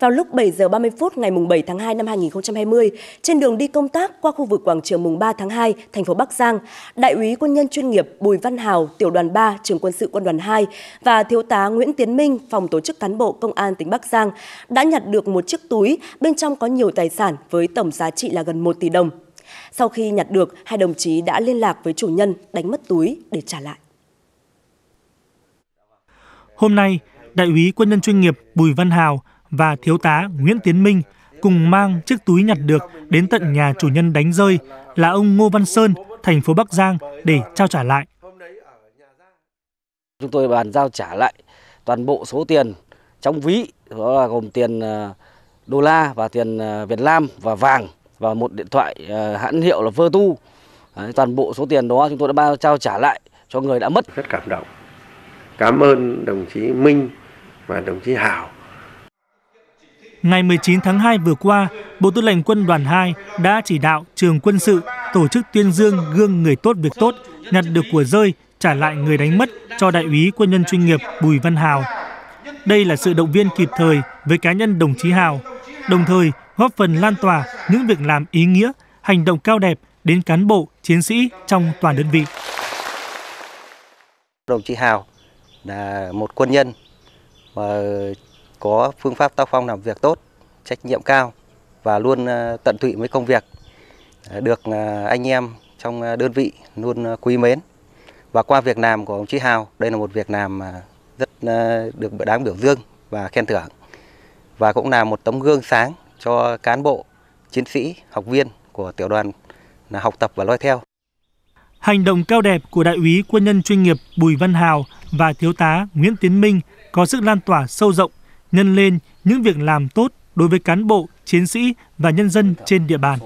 Vào lúc 7 giờ 30 phút ngày 7 tháng 2 năm 2020, trên đường đi công tác qua khu vực quảng trường mùng 3 tháng 2, thành phố Bắc Giang, Đại úy quân nhân chuyên nghiệp Bùi Văn Hào, tiểu đoàn 3, trường quân sự quân đoàn 2 và thiếu tá Nguyễn Tiến Minh, phòng tổ chức cán bộ công an tỉnh Bắc Giang đã nhặt được một chiếc túi bên trong có nhiều tài sản với tổng giá trị là gần 1 tỷ đồng. Sau khi nhặt được, hai đồng chí đã liên lạc với chủ nhân đánh mất túi để trả lại. Hôm nay, Đại úy quân nhân chuyên nghiệp Bùi Văn Hào và thiếu tá Nguyễn Tiến Minh cùng mang chiếc túi nhặt được đến tận nhà chủ nhân đánh rơi là ông Ngô Văn Sơn, thành phố Bắc Giang để trao trả lại. Chúng tôi bàn giao trả lại toàn bộ số tiền trong ví, đó là gồm tiền ờ, đô la và tiền ờ, Việt Nam và vàng và một điện thoại ờ, hãng hiệu là Vertu. Toàn bộ số tiền đó chúng tôi đã bao trao trả lại cho người đã mất. Rất cảm động. Cảm ơn đồng chí Minh và đồng chí Hảo Ngày 19 tháng 2 vừa qua, Bộ Tư lệnh Quân đoàn 2 đã chỉ đạo trường quân sự tổ chức tuyên dương gương người tốt việc tốt, nhặt được của rơi, trả lại người đánh mất cho đại úy quân nhân chuyên nghiệp Bùi Văn Hào. Đây là sự động viên kịp thời với cá nhân đồng chí Hào, đồng thời góp phần lan tỏa những việc làm ý nghĩa, hành động cao đẹp đến cán bộ, chiến sĩ trong toàn đơn vị. Đồng chí Hào là một quân nhân mà có phương pháp tác phong làm việc tốt, trách nhiệm cao và luôn ờ, tận tụy với công việc, ờ, được ờ, anh em trong đơn vị luôn quý mến. Và qua việc làm của ông Chí Hào, đây là một việc làm rất được đáng biểu dương và khen thưởng. Và cũng là một tấm gương sáng cho cán bộ, chiến sĩ, học viên của tiểu đoàn là học tập và noi theo. Hành động cao đẹp của đại úy quân nhân chuyên nghiệp Bùi Văn Hào và thiếu tá Nguyễn Tiến Minh có sức lan tỏa sâu rộng nhân lên những việc làm tốt đối với cán bộ, chiến sĩ và nhân dân trên địa bàn.